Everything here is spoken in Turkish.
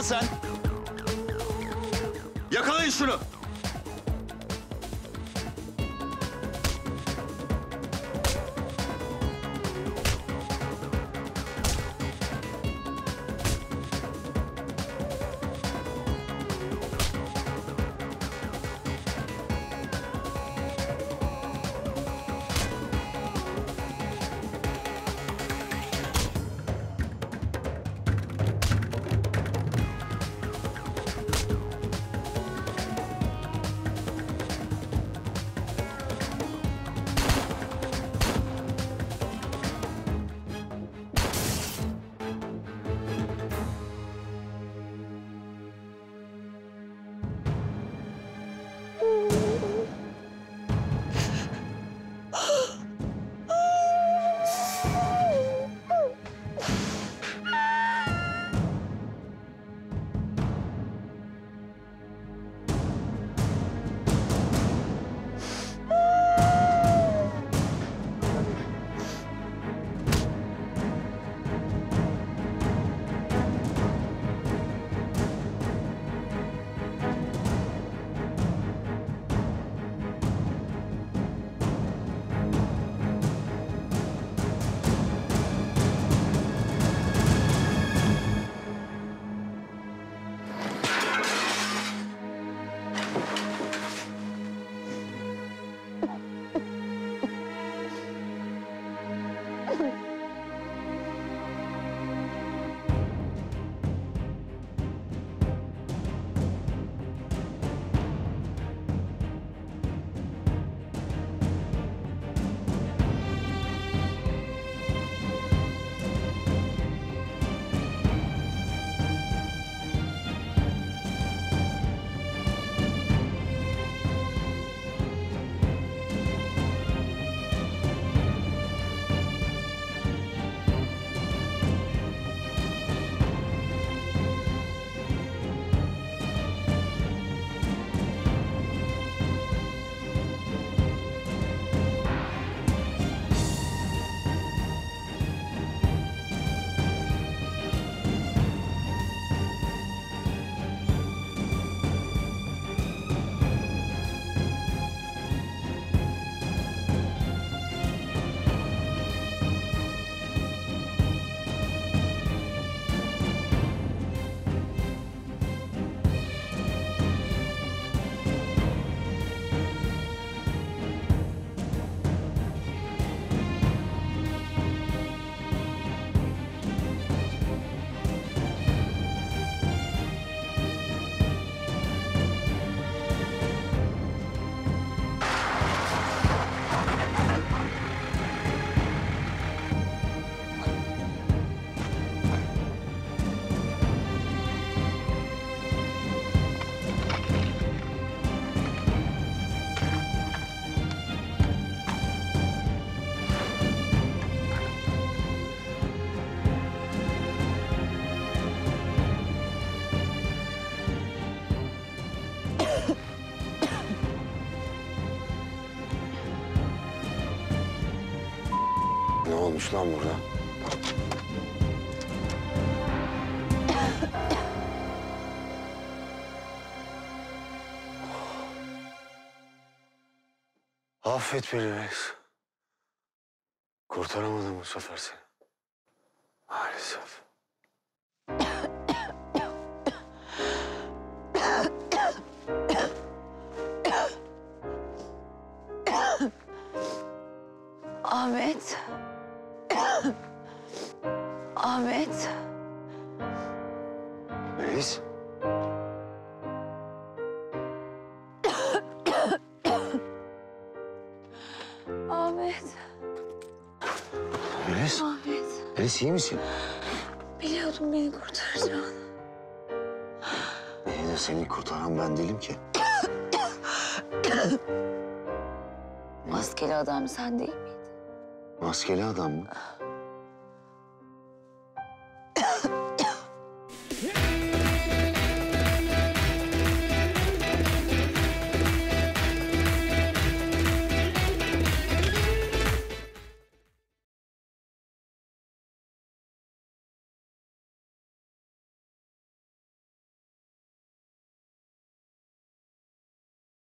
lan sen? Yakalayın şunu. Ne olmuş lan burada? Affet beni Reis. Kurtaramadım bu sefer seni. Maalesef. Ahmet. Ahmet. Reis. Ahmet. Reis. Ahmet. Reis iyi misin? Biliyordum beni kurtaracağını. İyi de seni kurtaran ben değilim ki. Maskeli adam sen değil miydin? Maskeli adam mı?